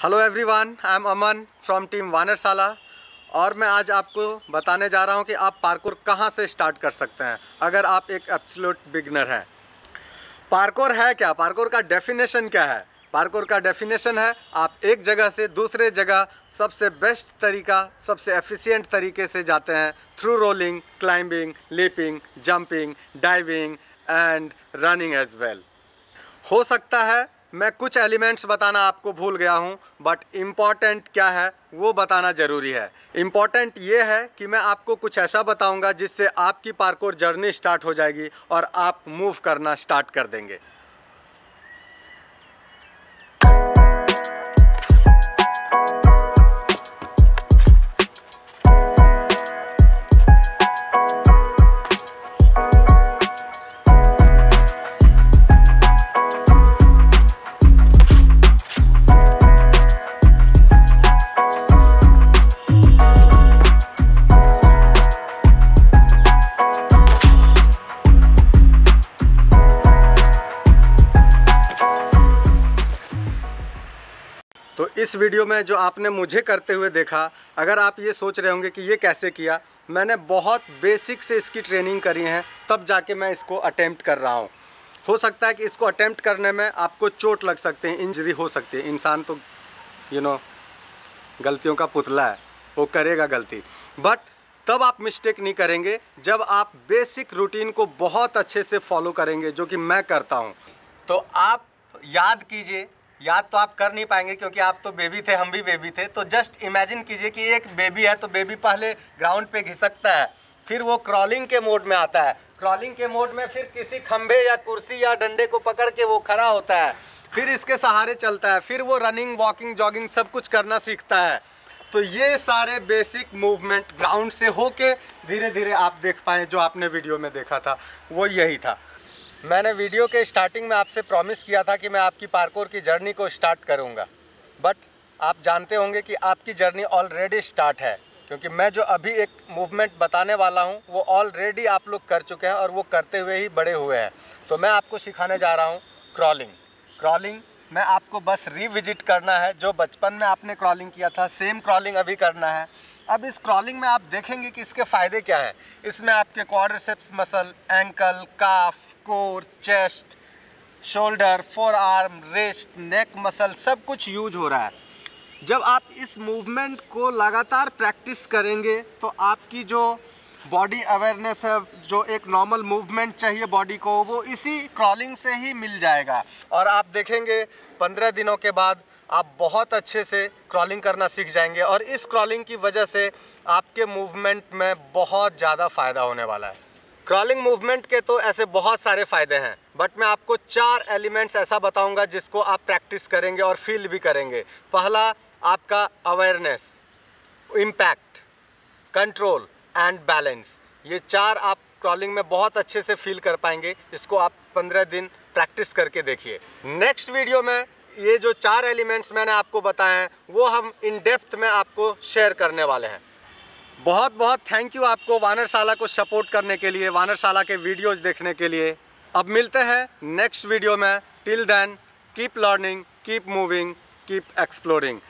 Hello everyone I am Aman from team Vanarshala और मैं आज आपको बताने जा रहा हूँ कि आप पार्कोर कहाँ से स्टार्ट कर सकते हैं, अगर आप एक एब्सोल्यूट बिगनर हैं। पार्कोर है क्या? पार्कोर का डेफिनेशन क्या है? पार्कोर का डेफिनेशन है, आप एक जगह से दूसरे जगह सबसे बेस्ट तरीका, सबसे एफिशिएंट तरीके से जाते हैं through rolling climbing leaping jumping diving and running as well हो सकता है मैं कुछ एलिमेंट्स बताना आपको भूल गया हूँ बट इंपॉर्टेंट क्या है, वो बताना ज़रूरी है। इंपॉर्टेंट ये है कि मैं आपको कुछ ऐसा बताऊँगा जिससे आपकी पार्कोर जर्नी स्टार्ट हो जाएगी और आप मूव करना स्टार्ट कर देंगे। तो इस वीडियो में जो आपने मुझे करते हुए देखा, अगर आप ये सोच रहे होंगे कि ये कैसे किया, मैंने बहुत बेसिक से इसकी ट्रेनिंग करी है, तब जाके मैं इसको अटैम्प्ट कर रहा हूँ। हो सकता है कि इसको अटैम्प्ट करने में आपको चोट लग सकते हैं इंजरी हो सकती है। इंसान तो यू नो गलतियों का पुतला है, वो करेगा गलती। बट तब आप मिस्टेक नहीं करेंगे, जब आप बेसिक रूटीन को बहुत अच्छे से फॉलो करेंगे, जो कि मैं करता हूँ। तो आप याद कीजिए याद तो आप कर नहीं पाएँगे क्योंकि आप तो बेबी थे, हम भी बेबी थे। तो जस्ट इमेजिन कीजिए कि एक बेबी है तो बेबी पहले ग्राउंड पे घिसकता है, फिर वो क्रॉलिंग के मोड में आता है। क्रॉलिंग के मोड में फिर किसी खंभे या कुर्सी या डंडे को पकड़ के वो खड़ा होता है, फिर इसके सहारे चलता है, फिर वो रनिंग वॉकिंग जॉगिंग सब कुछ करना सीखता है। तो ये सारे बेसिक मूवमेंट ग्राउंड से होके धीरे धीरे आप देख पाए, जो आपने वीडियो में देखा था, वो यही था। मैंने वीडियो के स्टार्टिंग में आपसे प्रॉमिस किया था कि मैं आपकी पार्कोर की जर्नी को स्टार्ट करूँगा। बट आप जानते होंगे कि आपकी जर्नी ऑलरेडी स्टार्ट है, क्योंकि मैं जो अभी एक मूवमेंट बताने वाला हूँ, वो ऑलरेडी आप लोग कर चुके हैं और वो करते हुए ही बड़े हुए हैं। तो मैं आपको सिखाने जा रहा हूँ क्रॉलिंग क्रॉलिंग में आपको बस रिविजिट करना है, जो बचपन में आपने क्रॉलिंग किया था सेम क्रॉलिंग अभी करना है। अब इस क्रॉलिंग में आप देखेंगे कि इसके फ़ायदे क्या हैं। इसमें आपके quadriceps muscle ankle calf core chest shoulder forearm wrist neck muscle सब कुछ यूज़ हो रहा है। जब आप इस मूवमेंट को लगातार प्रैक्टिस करेंगे तो आपकी जो बॉडी अवेयरनेस है, जो एक नॉर्मल मूवमेंट चाहिए बॉडी को, वो इसी क्रॉलिंग से ही मिल जाएगा। और आप देखेंगे, पंद्रह दिनों के बाद आप बहुत अच्छे से क्रॉलिंग करना सीख जाएँगे और इस क्रॉलिंग की वजह से आपके मूवमेंट में बहुत ज़्यादा फ़ायदा होने वाला है। क्रॉलिंग मूवमेंट के तो ऐसे बहुत सारे फ़ायदे हैं बट मैं आपको चार एलिमेंट्स ऐसा बताऊँगा जिसको आप प्रैक्टिस करेंगे और फील भी करेंगे। पहला, आपका awareness impact control and balance ये चार आप क्रॉलिंग में बहुत अच्छे से फील कर पाएँगे, इसको आप पंद्रह दिन प्रैक्टिस करके देखिए। नेक्स्ट वीडियो में ये जो चार एलिमेंट्स मैंने आपको बताए हैं, वो हम इन डेप्थ में आपको शेयर करने वाले हैं। बहुत बहुत थैंक यू आपको वानरशाला को सपोर्ट करने के लिए, वानरशाला के वीडियोस देखने के लिए। अब मिलते हैं नेक्स्ट वीडियो में। Till then keep learning keep moving keep exploring